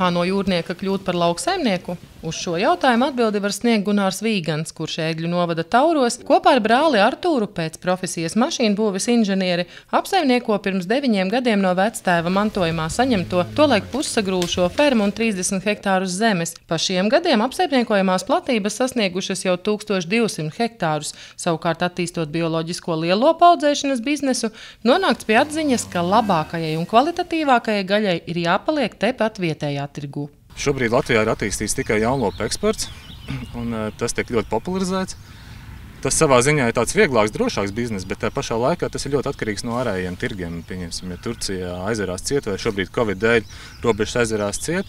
Kā no jūrnieka kļūt par lauksaimnieku? Uz šo jautājumu atbildi var sniegt Gunārs Vīgans, kurš ēgļu novada Tauros kopā ar brāli Artūru pēc profesijas mašīnu būves inženieri apsaimnieko pirms deviņiem gadiem no vectēva mantojumā saņemto tolaik pussagrūšo fermu un 30 hektārus zemes. Pa šiem gadiem apsaimniekojamās platības sasniegušas jau 1200 hektārus. Savukārt attīstot bioloģisko lielopu audzēšanas biznesu, nonākts pie atziņas, ka labākajai un kvalitatīvākajai gaļai ir jāpaliek tepat vietējā tirgū. Šobrīd Latvijā ir attīstīts tikai jaunlopu eksports, un eh, tas tiek ļoti popularizēts. Tas savā ziņā ir tāds vieglāks, drošāks bizness, bet tajā pašā laikā tas ir ļoti atkarīgs no ārējiem tirgiem. Pieņemsim, ja Turcija aizverās ciet, vai šobrīd Covid dēļ robežas aizverās ciet,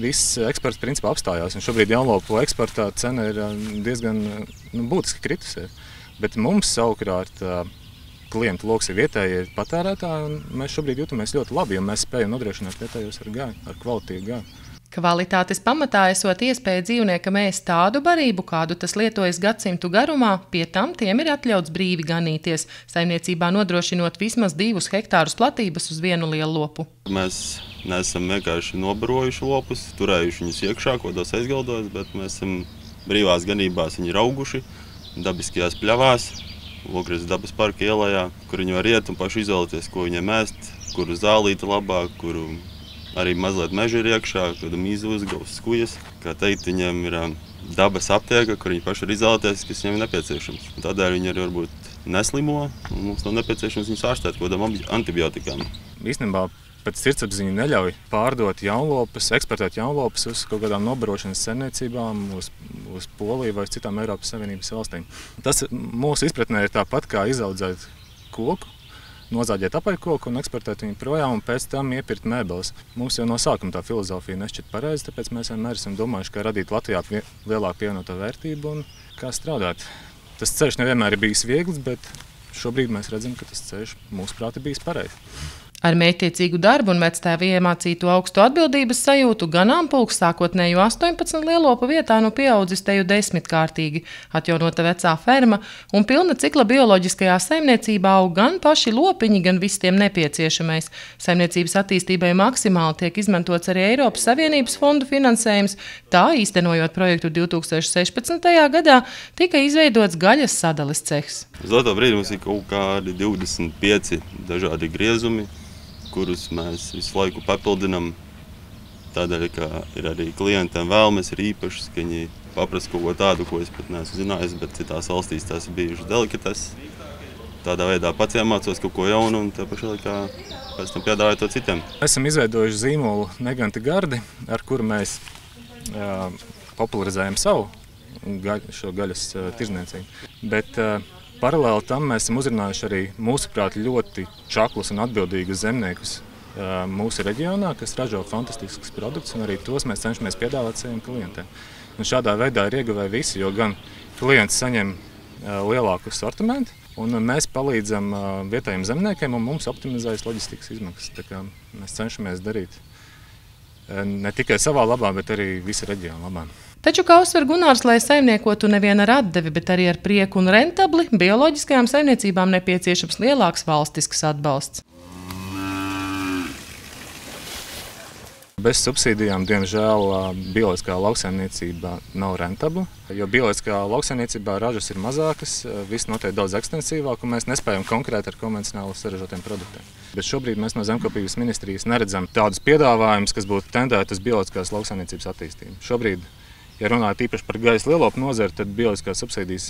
viss eksports principā apstājās. Un šobrīd jaunlopu eksportā cena ir eh, diezgan nu, būtiski kritusies. Bet mums savukārt eh, klientu lokus ir vietējie patērētāji, un mēs šobrīd jūtamies ļoti labi, jo mēs spējam nodrošināt vietējos ar gāju, ar kvalitīvu gāju. Kvalitātes pamatā esot iespēja dzīvniekam ēst tādu barību, kādu tas lietojas gadsimtu garumā, pie tam tiem ir atļauts brīvi ganīties, saimniecībā nodrošinot vismaz divus hektārus platības uz vienu lielu lopu. Mēs neesam vienkārši nobarojuši lopus, turējuši viņus iekšā, ko tos aizgaldot, bet mēs esam brīvās ganībās viņi ir auguši, dabiskajās pļavās, Logres dabas parka ielājā, kur viņi var iet un paši izvēlēties, ko viņiem ēst, kuru zālīti labāk, kuru arī mazliet meža ir iekšā, kāda mīza uzgavas skujas. Kā teikt, viņiem ir dabas aptieka, kur viņi paši var izvēlēties, kas viņiem ir nepieciešams. Un tādēļ viņi arī varbūt neslimo, un mums nav nepieciešams viņus ārstēt kaut kādām antibiotikām. Īstenībā pēc sirdsapziņa neļauj pārdot jaunlopus, eksportēt jaunlopus uz kaut kādām nobarošanas saimniecībām, uz, uz Poliju vai citām Eiropas Savienības valstīm. Tas mūsu izpratnē ir tāpat kā izaudzēt koku nozāģēt apaļkoku un eksportēt viņu projām, un pēc tam iepirkt mēbeles. Mums jau no sākuma tā filozofija nešķiet pareiza, tāpēc mēs vienmēr esam domājuši, kā radīt Latvijā lielāku pievienoto vērtību un kā strādāt. Tas ceļš nevienmēr ir bijis viegls, bet šobrīd mēs redzam, ka tas ceļš mūsuprāt ir bijis pareizs. Ar mētiecīgu darbu un vectēva iemācītu augstu atbildības sajūtu ganāmpulks sākotnēju 18 lielopu vietā nu pieaudzis teju desmitkārtīgi. Atjaunota vecā ferma un pilna cikla bioloģiskajā saimniecībā aug gan paši lopiņi, gan viss tiem nepieciešamais. Saimniecības attīstībai maksimāli tiek izmantots arī Eiropas Savienības fondu finansējums. Tā, īstenojot projektu 2016. gadā, tika izveidots gaļas sadales cehs. Uz to brīdi mums ir kaut kādi 25 dažādi griezumi kurus mēs visu laiku papildinām. Tādēļ, ka ir arī klientiem vēlmes, ir īpašas, ka viņi paprasa kaut ko tādu, ko es pat neesmu zinājis, bet citās valstīs tās ir bijušas delikates. Tādā veidā pats iemācos kaut ko jaunu un tā pašā laikā pēc tam piedāvāju to citiem. Esam izveidojuši zīmolu Neganti Gardi, ar kuru mēs uh, popularizējam savu gaļ, šo gaļas uh, tirzniecību. Bet uh, Paralēli tam mēs esam uzrunājuši arī mūsuprāt ļoti čaklus un atbildīgus zemniekus mūsu reģionā, kas ražo fantastiskus produktus, un arī tos mēs cenšamies piedāvāt saviem klientiem. Un šādā veidā ir ieguvēji visi, jo gan klients saņem lielāku sortimentu, un mēs palīdzam vietējiem zemniekiem, un mums optimizējas loģistikas izmaksas. Mēs cenšamies darīt ne tikai savā labā, bet arī visa reģiona labā. Taču, kā uzsver Gunārs, lai saimniekotu nevien ar atdevi, bet arī ar prieku un rentabli, bioloģiskajām saimniecībām nepieciešams lielāks valstisks atbalsts. Bez subsīdijām, diemžēl, bioloģiskā lauksaimniecība nav rentabla. Jo bioloģiskā lauksaimniecībā ražas ir mazākas, viss notiek daudz ekstensīvāk, un mēs nespējam konkurēt ar konvencionāli saražotiem produktiem. Bet šobrīd mēs no Zemkopības ministrijas neredzam tādus piedāvājumus, kas būtu tendēti uz bioloģiskās lauksaimniecības attīstību. Šobrīd Ja runājot īpaši par gaisa lielopu nozari, tad bioloģiskās subsīdijas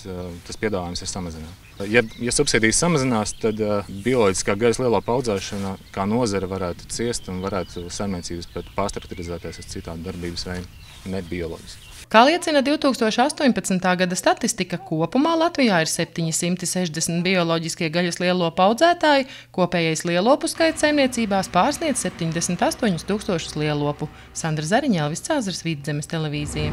tas piedāvājums ir samazināts. Ja, ja subsīdijas samazinās, tad bioloģiskā gaisa lielopu audzēšana kā nozare varētu ciest un varētu saimniecības pat pārstrukturizēties uz citādu darbības veidu, ne bioloģiski. Kā liecina 2018. gada statistika, kopumā Latvijā ir 760 bioloģiskie gaļas lielopu audzētāji, kopējais lielopu skaits saimniecībās pārsniedz 78 tūkstošus lielopu. Sandra Zariņā, Elvis Cāzars, Vidzemes televīzija.